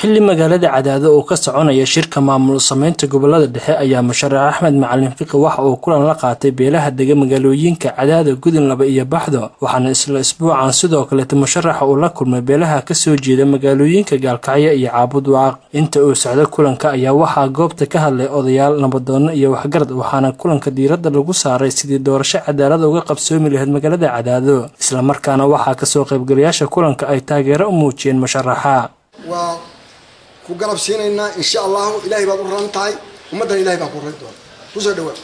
xilli magaalada cadaado uu ka soconaya shirka maamul sameynta gobollada dhexe ayaa musharax axmed macalin fiqi waxa uu kulan la qaatay beelaha dega magaalooyinka cadaada gudunlaba iyo baxdo waxaana isla isbuucan sidoo kaleeta musharaxa uu la kulmay beelaha ka soo jeeda magaalooyinka gaalkacyo iyo caabud waaq. Inta uu socdo kulanka ayaa waxaa goobta ka hadlay odayaal nabadoono iyo waxgarad waxaana kulanka diiradda lagu saaray sidii doorasho cadaalad uga qabsoomi lahayd magaalada cadaado. Islamarkaana waxaa ka soo qaybgalayaasha kulanka ay taageero u muujiyeen musharaxa ku garab siinaynaa insha allahu ilahay baad u ran tahay ummaddana ilahay baa ku ran doona ku soo dhawaa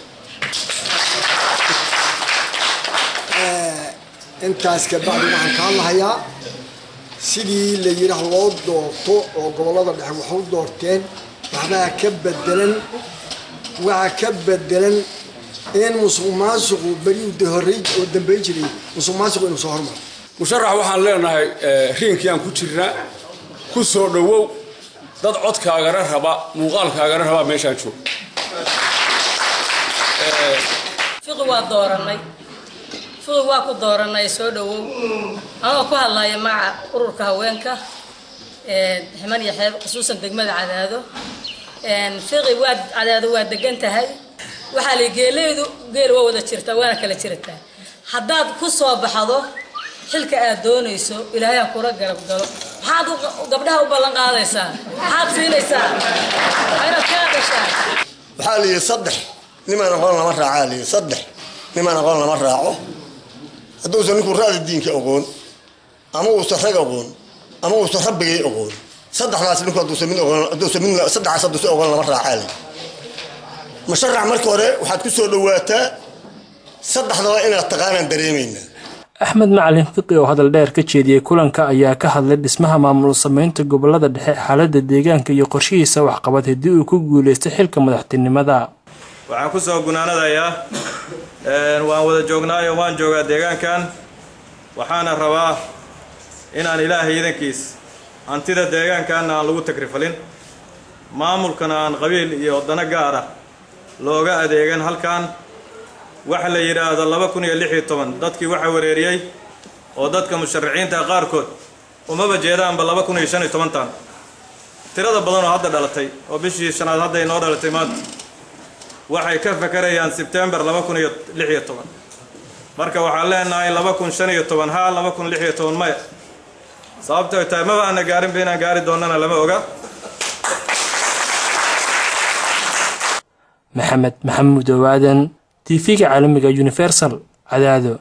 intaas kabacdi waxaan ka hadlahayaa sidii la yidhaah loo doorto oo gobollada dhexe waxu doorteen waxbaa ka bedelan waxaa ka bedelan in musuq maasuqu beri horey oo dambeyn jiray musuq inuu soo hormaro. Musharax waxaan leenahay riinkii aan ku jirnaa ku soo dhowow dad codkaagana raba muuqaalkaagana rabaa meeshaan joog fiqi waa dooranay fiqi waa ku dooranay soo dhowow. Anagoo ku hadlaya magaca ururka haweenka ximan iyo xeeb xusuusan degmada cadaado. Fiqi waa cadaado waa degan tahay. Waxaa li geelaydu geel waa wada jirtaa waana kala jirataa haddaad ku soo baxdo xilka aad doonayso ilaahay ha kula garab galo. Maxaad gabdhaha u ballan qaadaysaa? Maxaad siinaysaa? Inaad ka hadashaa? Waxaa la yidhi saddex nimaan aqoon lama raacaa la yidhi. Saddex nimaan aqoon lama raaco. Hadduusan ninku raadi diinka aqoon ama uusan rag aqoon ama uusan rabbigay aqoon saddexdaas ninku hadduusan mid aqoon hadduusan mid saddexdaas hadduusan aqoon lama raacaa la yidhi. Musharax marka hore waxaad ku soo dhawaataa saddexdaba inaad taqaanaan dareemaynaa axmed macalin fiqi oo hadal dheer ka jeediyey kulanka ayaa ka hadlay dhismaha maamul sameynta gobollada dhexe xaalada deegaanka iyo qorshihiisa waxqabad haddii uu ku guuleystay xilka madaxtinimada. Waxaan ku soo gunaanadayaa waan wada joognaayo waan joogaa deegaankan. Waxaana rabaa inaan ilaahay idankiis hantida deegaankaana aan lagu tagrifalin maamulkana aan qabiil iyo wadano gaara looga adeegan halkan waxa la yidhaahdo laba kun iyo lix iyo toban. Dadkii waxa wareeriyey oo dadka musharaxiinta qaarkood umaba jeedaanba laba kun iyo shan iyo tobantan. Tirada badan oo hadda dhalatay oo bishii shanaad hadda inoo dhalatay maanta waxay ka fakarayaan sebtembar laba kun iyo lix iyo toban. Marka waxaan leenahay laba kun shan iyo toban haa laba kun lix iyo toban maya. Sababto ay tahay maba aana gaarinba inaan gaari doonana lama oga. Maxamed maxamuud owaadan tv-ga caalamiga universal cadaado